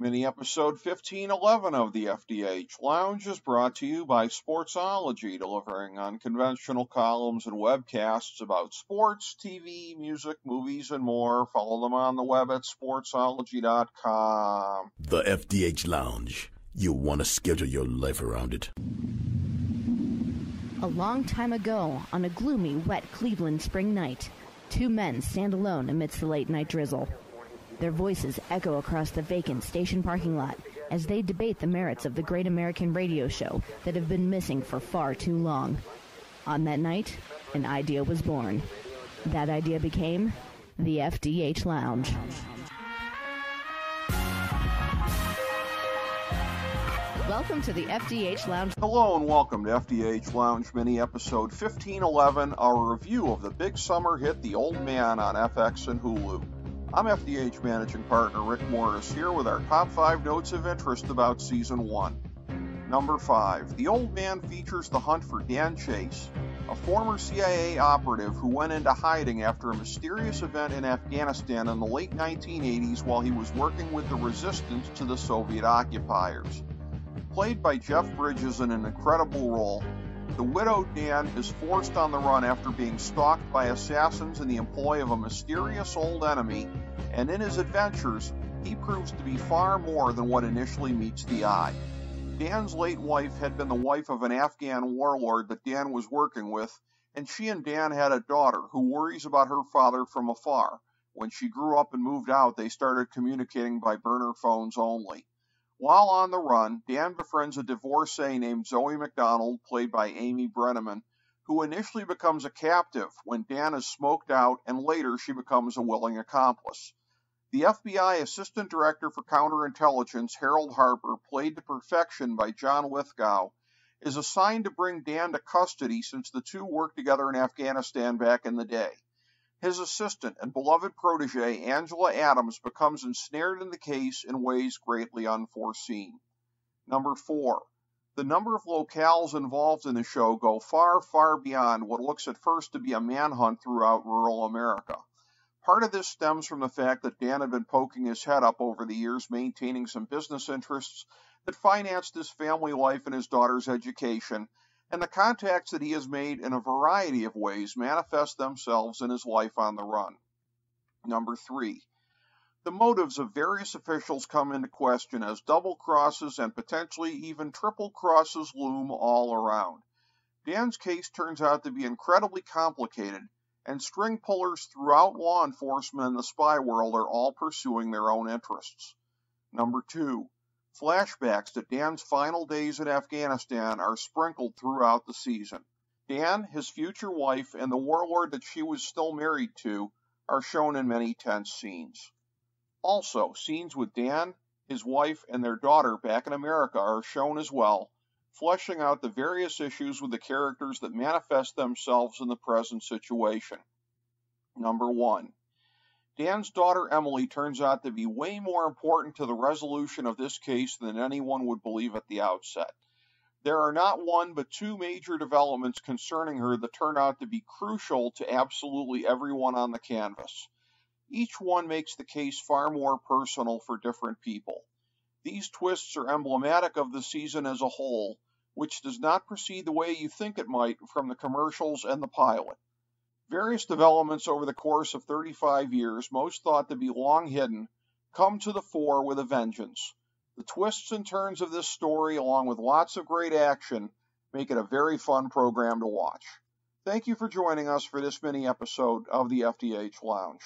Mini episode 1511 of the FDH Lounge is brought to you by Sportsology, delivering unconventional columns and webcasts about sports, TV, music, movies, and more. Follow them on the web at sportsology.com. The FDH Lounge. You want to schedule your life around it. A long time ago, on a gloomy, wet Cleveland spring night, two men stand alone amidst the late night drizzle. Their voices echo across the vacant station parking lot as they debate the merits of the great American radio show that have been missing for far too long. On that night, an idea was born. That idea became the FDH Lounge. Welcome to the FDH Lounge. Hello and welcome to FDH Lounge Mini episode 1511, our review of the big summer hit The Old Man on FX and Hulu. I'm FDH Managing Partner Rick Morris here with our top five notes of interest about Season 1. Number 5. The Old Man features the hunt for Dan Chase, a former CIA operative who went into hiding after a mysterious event in Afghanistan in the late 1980s while he was working with the resistance to the Soviet occupiers. Played by Jeff Bridges in an incredible role, the widowed Dan is forced on the run after being stalked by assassins in the employ of a mysterious old enemy, and in his adventures, he proves to be far more than what initially meets the eye. Dan's late wife had been the wife of an Afghan warlord that Dan was working with, and she and Dan had a daughter who worries about her father from afar. When she grew up and moved out, they started communicating by burner phones only. While on the run, Dan befriends a divorcee named Zoe McDonald, played by Amy Brenneman, who initially becomes a captive when Dan is smoked out and later she becomes a willing accomplice. The FBI Assistant Director for Counterintelligence, Harold Harper, played to perfection by John Lithgow, is assigned to bring Dan to custody since the two worked together in Afghanistan back in the day. His assistant and beloved protege, Angela Adams, becomes ensnared in the case in ways greatly unforeseen. Number four, the number of locales involved in the show go far, far beyond what looks at first to be a manhunt throughout rural America. Part of this stems from the fact that Dan had been poking his head up over the years, maintaining some business interests that financed his family life and his daughter's education, and the contacts that he has made in a variety of ways manifest themselves in his life on the run. Number three, the motives of various officials come into question as double crosses and potentially even triple crosses loom all around. Dan's case turns out to be incredibly complicated, and string pullers throughout law enforcement and the spy world are all pursuing their own interests. Number two, Flashbacks to Dan's final days in Afghanistan are sprinkled throughout the season. Dan, his future wife, and the warlord that she was still married to are shown in many tense scenes. Also, scenes with Dan, his wife, and their daughter back in America are shown as well, fleshing out the various issues with the characters that manifest themselves in the present situation. Number 1. Dan's daughter Emily turns out to be way more important to the resolution of this case than anyone would believe at the outset. There are not one but two major developments concerning her that turn out to be crucial to absolutely everyone on the canvas. Each one makes the case far more personal for different people. These twists are emblematic of the season as a whole, which does not proceed the way you think it might from the commercials and the pilot. Various developments over the course of 35 years, most thought to be long hidden, come to the fore with a vengeance. The twists and turns of this story, along with lots of great action, make it a very fun program to watch. Thank you for joining us for this mini episode of the FDH Lounge.